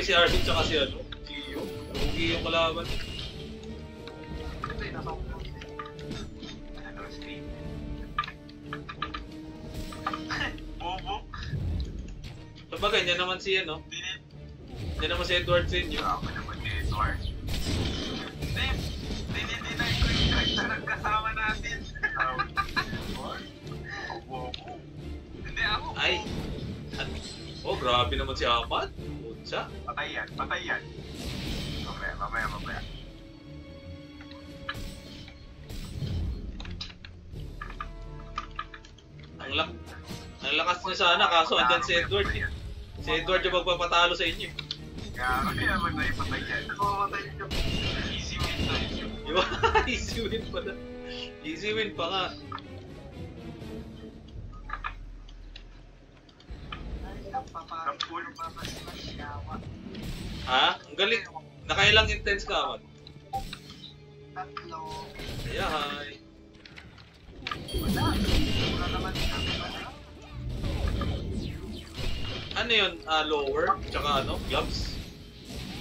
nakakampi si Arsin tsaka si ano, si Gio. Rugi yung kalaban. Bobo. Sabagay, yan naman si ano, Dinit. yan naman si Edward sa inyo. Ako naman ni Edward. Hindi. Dinidinay ko yung character ng kasama natin. Bobo. Hindi ako. Ay! Oh, grabe naman si Ahmad. Putsa. Patay yan. Patay yan. Mamaya, mamaya, mamaya. Ang lak ang lakas niya sana, kaso andyan si Edward. eh. Si Edward yung magpapatalo sa inyo. eh. Kaya kaya matay, patay yan. Mamatay siya. Easy win to. easy win. Di ba? Easy win pa na. Easy win pa nga. Ha? Ang galing. Nakailang intense ka, Ahmad? Tatlo. Kaya, hi. Wala. Wala naman. Ano yun? Ah, lower? Tsaka ano? Gloves?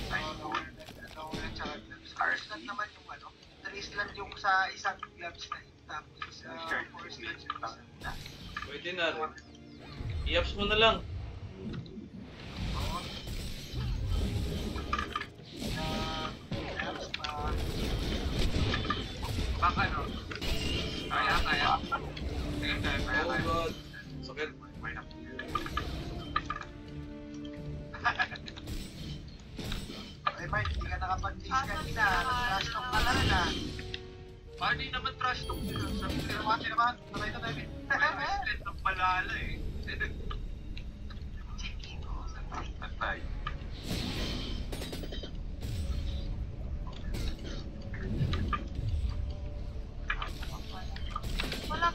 Ay, lower. Lower tsaka gloves. First lang naman yung ano. Three lang yung sa isang gloves na yun. Tapos four sleeves, lang yung isa. Pwede na rin. I-ups mo na lang. Baka no? Kaya, kaya. Kaya, kaya, kaya, Oh god. Sakit. May na- Ay, Mike, hindi ka nakapag-chase kanina. Nag-trash talk ka na ah. Ah, naman trash talk. Sabi ko naman, tayo. May ng palala eh.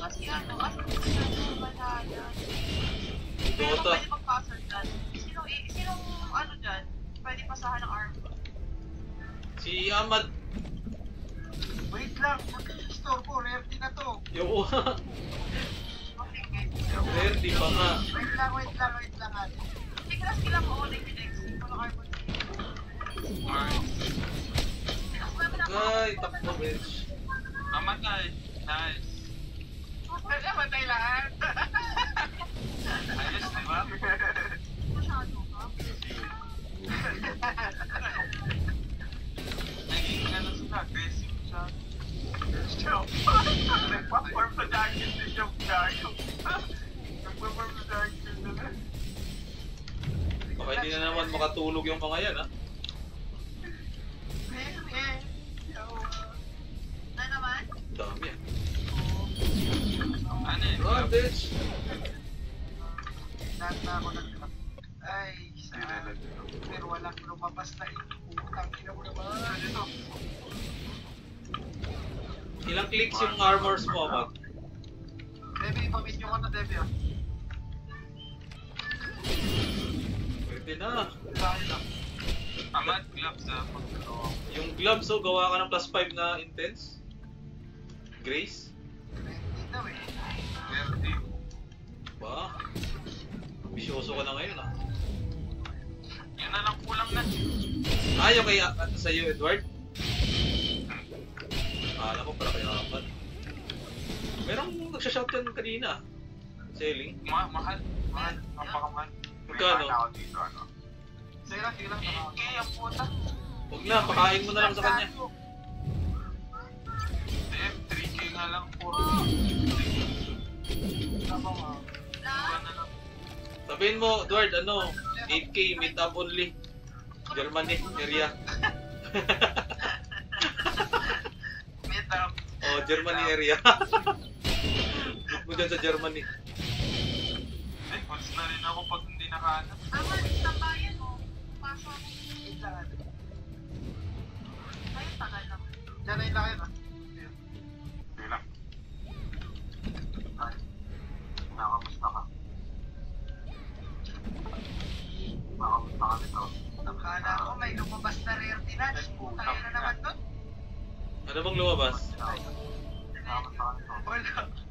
Kasi ano, ano ano wala yan. Pero pwede magpasa dyan. Sino, eh, sinong ano dyan? Pwede pasahan ng arm. Si Ahmad. Wait lang, store ko, din na to. Yung. Rare, di pa nga. Wait lang, wait lang, wait lang. ka sila mo ulit yung next. Walang arm. Ay, takbo, bitch. Mamatay. Nice. Namatay lahat. Ayos, di ba? Naging ano sila, aggressive siya. Joke. Nagpa-form sa jacket si Joke Gayo. Nagpa-form sa jacket nila. Baka hindi na naman makatulog yung mga yan, ha? Na naman? Dami, ah. Ano yun? Run, bitch! Lahat na ako nag Ay, sa... Pero walang lumabas na eh. Utang ina mo naman. Ito. Ilang clicks yung armors mo, Ahmad? Debbie, pamit nyo ka na, Debbie ah. Pwede na. Lang. Amat gloves ah. pagkakawa. Yung gloves, oh, gawa ka ng plus 5 na intense. Grace? Hindi daw eh. Ba? Bisyoso ka na ngayon, ah. Yun na lang kulang na. Ah, yung kay, uh, sa'yo, Edward? Ah, alam mo, para kay Ahmad. Merong nagsashout yan kanina. Selling. Ma mahal. Mahal. Napakamahal. Magkano? ano? Sige lang, sige lang. 8K ang puta. Huwag na, pakain mo na lang sa kanya. Hindi, 3K nga lang po. Tama nga. Sabihin mo, Edward, ano, 8K, meet up only. Germany, area. Meet up. Oh, Germany area. Look mo dyan sa Germany. Eh, once na rin ako pag hindi nakahanap. Tama, tambayan mo. Pasok ako. Wait lang, ate. Ay, tagal lang. Diyan na yung laki ba? May lumabas na rare tinatch. Putang ina naman doon. Ano bang lumabas? Wala.